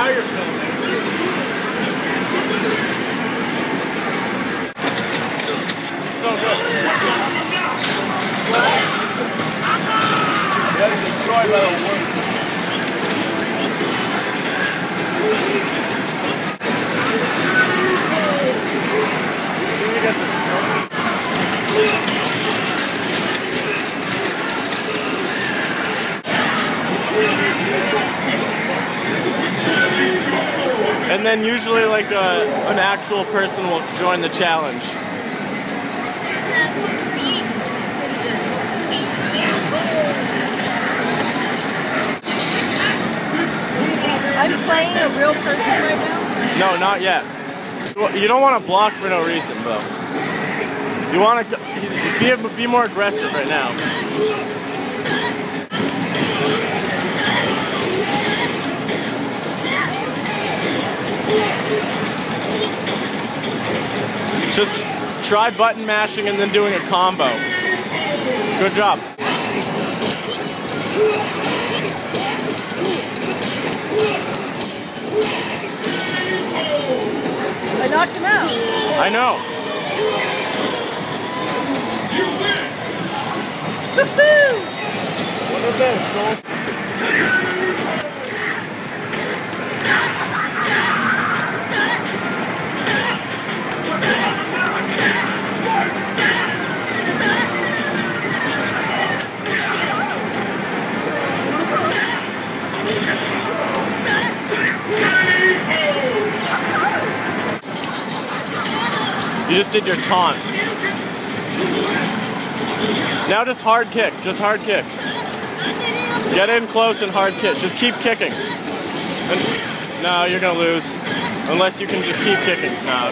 now you're filming. So good. Yeah, destroyed by the And then usually like a, an actual person will join the challenge. I'm playing a real person right now. No, not yet. You don't want to block for no reason, though. You want to be, be more aggressive right now. Just try button mashing and then doing a combo. Good job. I knocked him out. I know. Woohoo! Look at this. You just did your taunt. Now just hard kick, just hard kick. Get in close and hard kick. Just keep kicking. And, no, you're gonna lose. Unless you can just keep kicking. No.